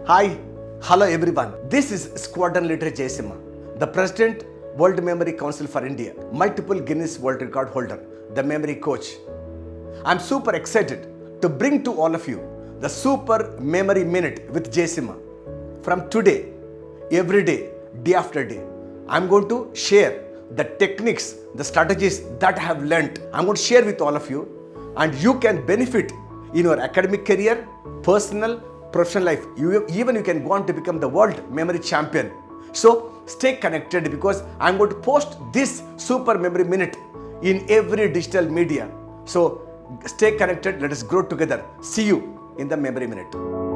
Hi, hello everyone. This is Squadron Leader Jayasimha, the President, World Memory Council for India, multiple Guinness World Record holder, the memory coach. I'm super excited to bring to all of you the Super Memory Minute with Jayasimha. From today, every day, day after day, I'm going to share the techniques, the strategies that I have learnt. I'm going to share with all of you, and you can benefit in your academic career, personal, professional life. You even you can go on to become the world memory champion. So stay connected because I'm going to post this super memory minute in every digital media. So stay connected. Let us grow together. See you in the memory minute.